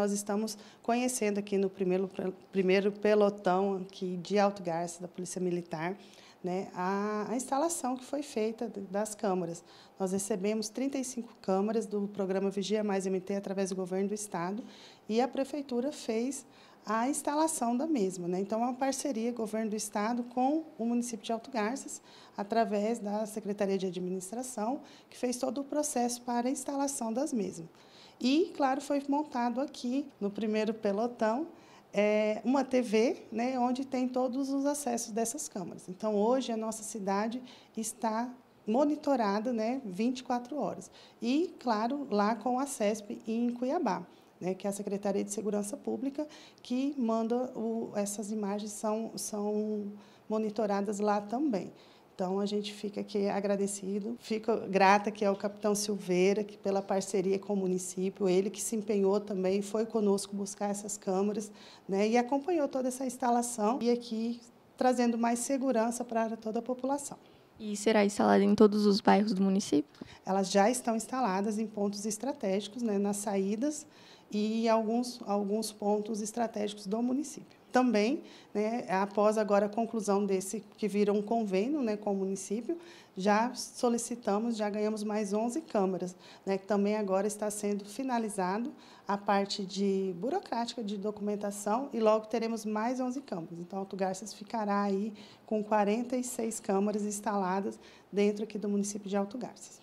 Nós estamos conhecendo aqui no primeiro, primeiro pelotão aqui de Alto Garça, da Polícia Militar, né, a, a, instalação que foi feita das câmaras. Nós recebemos 35 câmaras do programa Vigia Mais MT através do governo do Estado e a Prefeitura fez a instalação da mesma. Né? Então, é uma parceria governo do Estado com o município de Alto Garças, através da Secretaria de Administração, que fez todo o processo para a instalação das mesmas. E, claro, foi montado aqui, no primeiro pelotão, é, uma TV, né, onde tem todos os acessos dessas câmaras. Então, hoje, a nossa cidade está monitorada né, 24 horas. E, claro, lá com a CESP em Cuiabá. Né, que é a Secretaria de Segurança Pública, que manda o, essas imagens são, são monitoradas lá também. Então, a gente fica aqui agradecido, fico grata que é o capitão Silveira, que pela parceria com o município, ele que se empenhou também, foi conosco buscar essas câmaras né, e acompanhou toda essa instalação e aqui trazendo mais segurança para toda a população. E será instalada em todos os bairros do município? Elas já estão instaladas em pontos estratégicos, né, nas saídas e alguns, alguns pontos estratégicos do município também, né, após agora a conclusão desse, que vira um convênio né, com o município, já solicitamos, já ganhamos mais 11 câmaras, né, que também agora está sendo finalizado a parte de burocrática de documentação e logo teremos mais 11 câmaras. Então, Alto Garças ficará aí com 46 câmaras instaladas dentro aqui do município de Alto Garças.